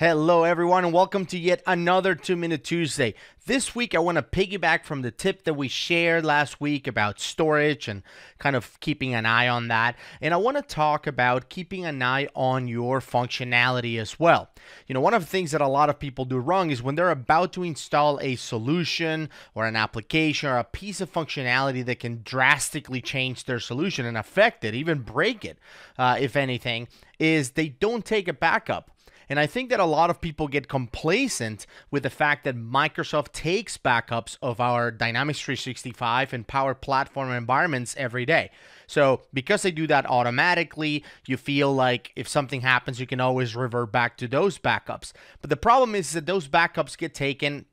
Hello, everyone, and welcome to yet another Two Minute Tuesday. This week, I want to piggyback from the tip that we shared last week about storage and kind of keeping an eye on that. And I want to talk about keeping an eye on your functionality as well. You know, one of the things that a lot of people do wrong is when they're about to install a solution or an application or a piece of functionality that can drastically change their solution and affect it, even break it, uh, if anything, is they don't take a backup. And I think that a lot of people get complacent with the fact that Microsoft takes backups of our Dynamics 365 and Power Platform environments every day. So, because they do that automatically, you feel like if something happens, you can always revert back to those backups. But the problem is that those backups get taken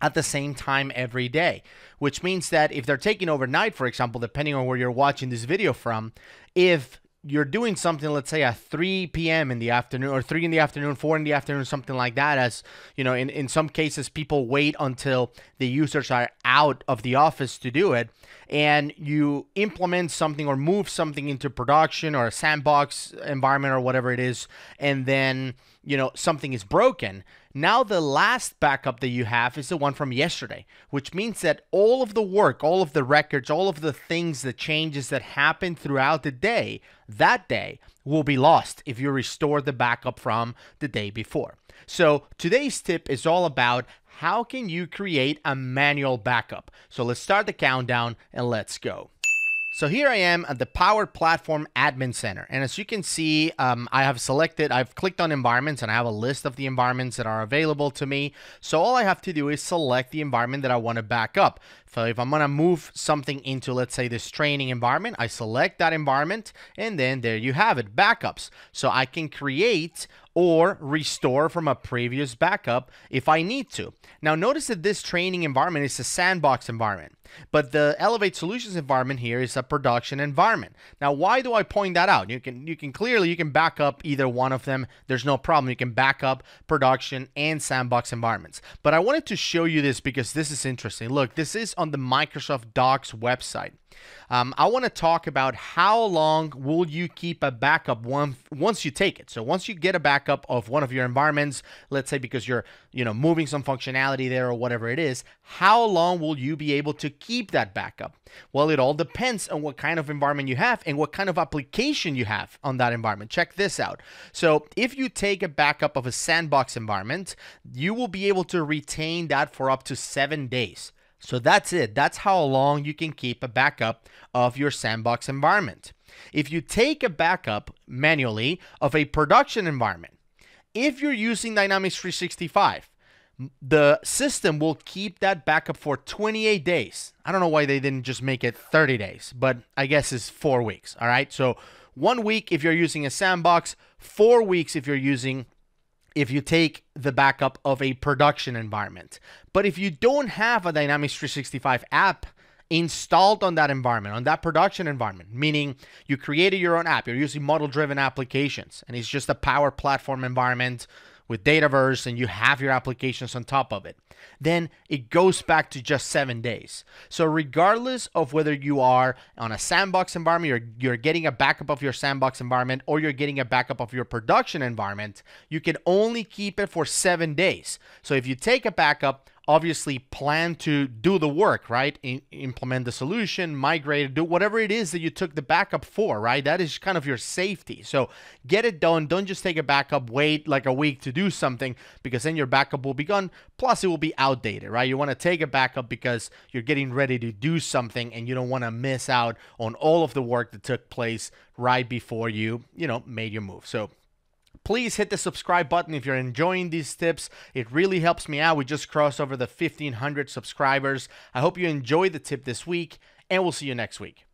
at the same time every day, which means that if they're taking overnight, for example, depending on where you're watching this video from, if you're doing something, let's say at 3 p.m. in the afternoon or 3 in the afternoon, 4 in the afternoon, something like that, as you know, in, in some cases, people wait until the users are out of the office to do it. And you implement something or move something into production or a sandbox environment or whatever it is, and then you know something is broken now the last backup that you have is the one from yesterday which means that all of the work all of the records all of the things the changes that happened throughout the day that day will be lost if you restore the backup from the day before. So today's tip is all about how can you create a manual backup. So let's start the countdown and let's go so here I am at the Power Platform Admin Center. And as you can see, um, I have selected, I've clicked on environments and I have a list of the environments that are available to me. So all I have to do is select the environment that I want to back up. So if I'm going to move something into, let's say, this training environment, I select that environment and then there you have it, backups. So I can create or restore from a previous backup if I need to. Now notice that this training environment is a sandbox environment, but the Elevate Solutions environment here is a production environment. Now why do I point that out? You can you can clearly you can back up either one of them. There's no problem. You can back up production and sandbox environments. But I wanted to show you this because this is interesting. Look, this is on the Microsoft Docs website. Um, I want to talk about how long will you keep a backup one, once you take it. So once you get a backup of one of your environments, let's say because you're you know moving some functionality there or whatever it is, how long will you be able to keep that backup? Well, it all depends on what kind of environment you have and what kind of application you have on that environment. Check this out. So if you take a backup of a sandbox environment, you will be able to retain that for up to seven days. So that's it. That's how long you can keep a backup of your sandbox environment. If you take a backup manually of a production environment, if you're using Dynamics 365, the system will keep that backup for 28 days. I don't know why they didn't just make it 30 days, but I guess it's four weeks. All right. So one week if you're using a sandbox, four weeks if you're using if you take the backup of a production environment. But if you don't have a Dynamics 365 app installed on that environment, on that production environment, meaning you created your own app, you're using model driven applications, and it's just a Power Platform environment with Dataverse and you have your applications on top of it, then it goes back to just seven days. So regardless of whether you are on a sandbox environment, you're, you're getting a backup of your sandbox environment, or you're getting a backup of your production environment, you can only keep it for seven days. So if you take a backup, obviously plan to do the work, right? Implement the solution, migrate, do whatever it is that you took the backup for, right? That is kind of your safety. So get it done. Don't just take a backup, wait like a week to do something because then your backup will be gone. Plus, it will be outdated, right? You want to take a backup because you're getting ready to do something and you don't want to miss out on all of the work that took place right before you, you know, made your move. So Please hit the subscribe button if you're enjoying these tips. It really helps me out. We just crossed over the 1500 subscribers. I hope you enjoyed the tip this week, and we'll see you next week.